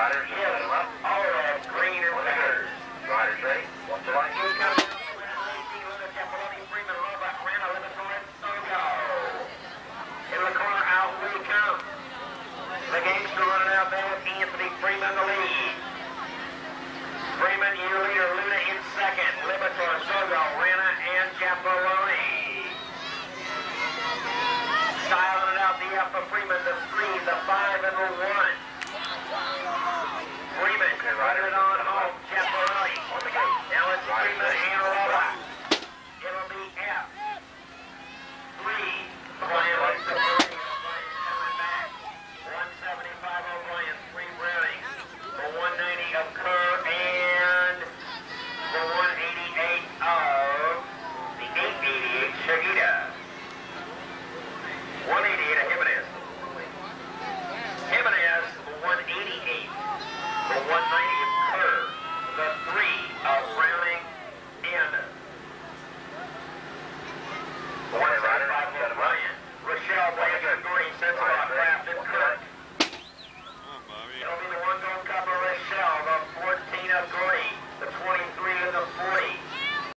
Riders, set them up. Green, or red. Riders ready. What's the line? Freeman, the corner, out we come. The gangster running out there with Anthony Freeman the lead. Freeman, leader, Luna in second. Sogo, Rana, and Capoloni. It out the Freeman, 190 is. The three of railing in. One seventy-five Rochelle Blanchard Green, Central Crafted Curve.